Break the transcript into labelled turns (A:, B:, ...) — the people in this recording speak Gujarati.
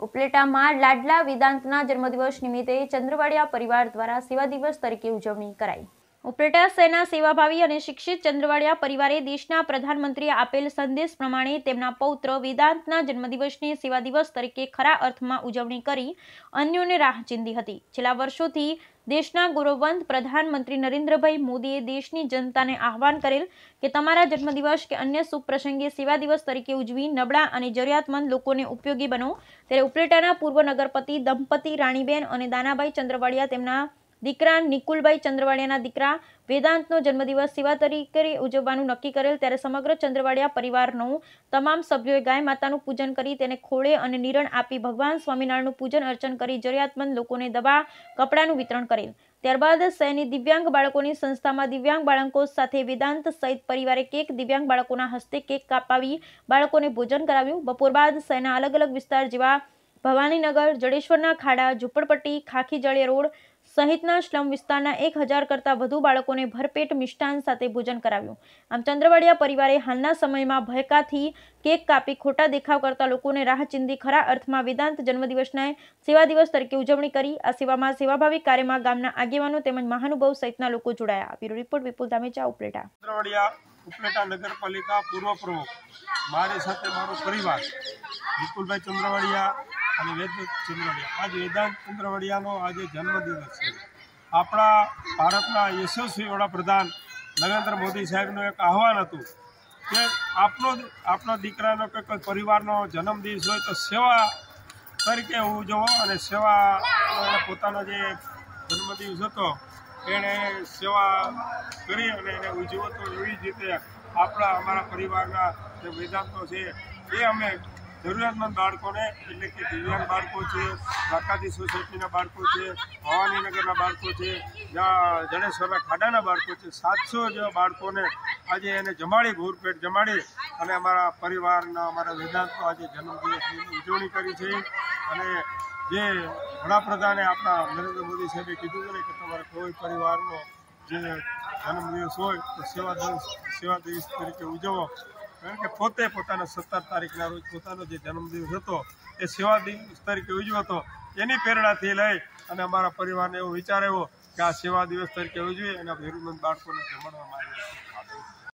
A: ઉપલેટામાં લાડલા વેદાંતના જન્મદિવસ નિમિત્તે ચંદ્રવાડિયા પરિવાર દ્વારા સેવા દિવસ તરીકે ઉજવણી કરાઈ. ઉપલેટા શહેરના સેવાભાવી અને શિક્ષિત ચંદ્રવાડિયા પરિવારે દેશના પ્રધાનમંત્રીએ આપેલ સંદેશ પ્રમાણે તેમના પૌત્ર વેદાંતના જન્મદિવસની સેવા દિવસ તરીકે ખરા અર્થમાં ઉજવણી કરી અન્યોને રાહ ચીંધી હતી. છેલ્લા વર્ષોથી દેશના ગૌરવવંત પ્રધાનમંત્રી નરેન્દ્રભાઈ મોદીએ દેશની જનતાને આહવાન કરેલ કે તમારા જન્મદિવસ કે અન્ય શુભ પ્રસંગે સેવા દિવસ તરીકે ઉજવી નબળા અને જરૂરિયાતમંદ લોકોને ઉપયોગી બનો. ત્યારે ઉપલેટાના પૂર્વ નગરપતિ દંપતી રાણીબેન અને દાનાભાઈ ચંદ્રવાડિયા તેમના દીકરા નિકુલભાઈ ચંદ્રવાડિયાના દીકરા વેદાંતનો જન્મદિવસ સેવા તરીકે ઉજવવાનું નક્કી કરેલ ત્યારે સમગ્ર ચંદ્રવાડિયા પરિવારનું તમામ સભ્યોએ ગાય માતાનું પૂજન કરી તેને ખોળે અને નિરણ આપી ભગવાન સ્વામિનારાયણનું પૂજન અર્ચન કરી જરૂરિયાતમંદ લોકોને દવા કપડાનું વિતરણ કરેલ. ત્યારબાદ સૈની દિવ્યાંગ બાળકોની સંસ્થામાં દિવ્યાંગ બાળકો સાથે વેદાંત સહિત પરિવારે કેક દિવ્યાંગ બાળકોના હસ્તે કેક કાપાવી બાળકોને ભોજન કરાવ્યું. બપોર બાદ સૈના અલગ અલગ વિસ્તાર જેવા ભવાનીનગર, જડેશ્વરના ખાડા, ઝુંપડપટ્ટી ખાખી જળિયા રોડ સહિતના સ્લમ વિસ્તારના એક હજાર કરતાં વધુ બાળકોને ભરપેટ મિષ્ટાન સાથે ભોજન કરાવ્યું. આમ ચંદ્રવાડિયા પરિવારે હાલના સમયમાં ભયકાથી કેક કાપી ખોટા દેખાવ કરતા લોકોને રાહ ચીંધી ખરા અર્થમાં વેદાંત જન્મદિવસના સેવા દિવસ તરીકે ઉજવણી કરી. આ સેવામાં સેવાભાવી કાર્યમાં ગામના આગેવાનો તેમજ મહાનુભાવ સહિતના લોકો જોડાયા. Bureau report Vipul Dhamecha, Upleta.
B: Upleta નગરપાલિકા પૂર્વ પ્રમુખ મારી સાથે મારો પરિવાર. વિપુલભાઈ ચંદ્રવાડિયા અને વેદ ચંદ્રવાડિયા. આજ વેદાંત ચંદ્રવાડિયાનો આજે જન્મદિવસ છે. આપણા ભારતના યશસ્વી વડાપ્રધાન નરેન્દ્ર મોદી સાહેબનું એક આહવાન હતું કે આપનો આપનો દીકરાનો કે કોઈ પરિવારનો જન્મદિવસ હોય તો સેવા તરીકે ઉજવો અને સેવા પોતાનો જે જન્મદિવસ હતો એણે સેવા કરી અને એને ઉજવો તો એવી જ રીતે આપણા, અમારા પરિવારના જે વેદાંતો છે એ અમે જરૂરિયાતમંદ બાળકોને, એટલે કે દિવ્યાંગ બાળકો છે દ્વારકાધી સોસાયટીના બાળકો છે ભવાનીનગરના બાળકો છે જડેશ્વરના ખાડાના બાળકો છે, સાતસો જેવા બાળકોને આજે એને જમાડી ભૂરપેટ જમાડી અને અમારા પરિવારના, અમારા વેદાંતો આજે જન્મદિવસની ઉજવણી કરી છે. અને જે વડાપ્રધાને આપણા નરેન્દ્ર મોદી સાહેબે કીધું છે કે તમારે કોઈ પરિવારનો જે જન્મદિવસ હોય, તો સેવા દિવસ સેવા દિવસ તરીકે ઉજવો. કારણ કે પોતે પોતાના સત્તર તારીખના રોજ પોતાનો જે જન્મદિવસ હતો, એ સેવા દિવસ તરીકે ઉજવ્યો હતો. એની પ્રેરણાથી લઈ અને અમારા પરિવારને એવો વિચાર આવ્યો કે આ સેવા દિવસ તરીકે ઉજવી અને જરૂરમંદ બાળકોને જમાડવામાં આવ્યો